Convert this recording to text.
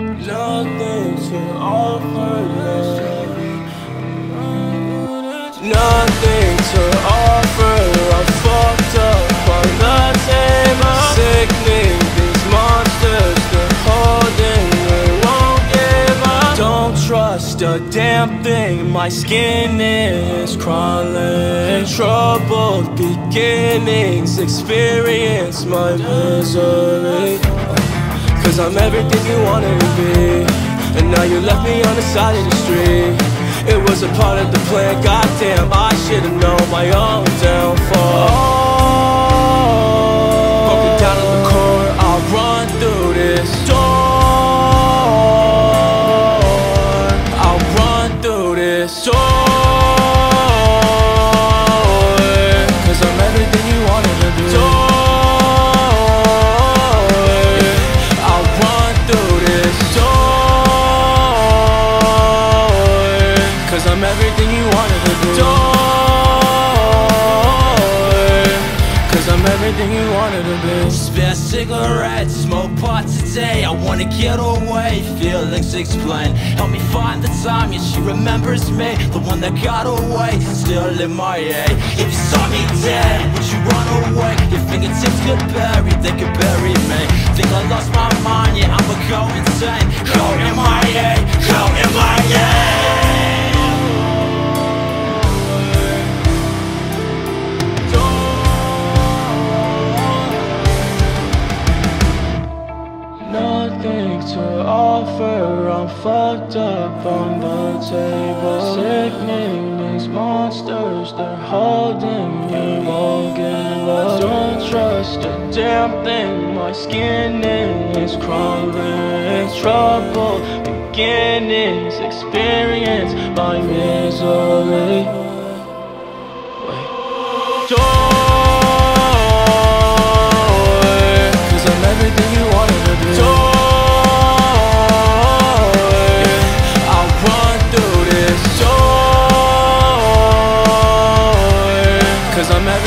Nothing to offer, Nothing to offer. I'm fucked up on the table. Sickening, these monsters, they're holding, they won't give up. Don't trust a damn thing, my skin is crawling. Troubled beginnings, experience my misery. Cause I'm everything you wanted to be. And now you left me on the side of the street. It was a part of the plan, goddamn I should've known my own downfall. Broken down to the core, I'll run through this door. I'll run through this door Everything you wanted to Door Cause I'm everything you wanted to be. Spare cigarettes, smoke pot today. I wanna get away, feelings explain Help me find the time, yeah she remembers me. The one that got away, still in my A If you saw me dead, would you run away? Your fingertips could bury, they could bury me. Think I lost my mind, yeah I'ma go insane Nothing to offer, I'm fucked up on the table. Sickening, these monsters, they're holding me, won't give up Don't trust a damn thing, my skin is crawling. Trouble, beginnings, experience my misery Cause I'm everything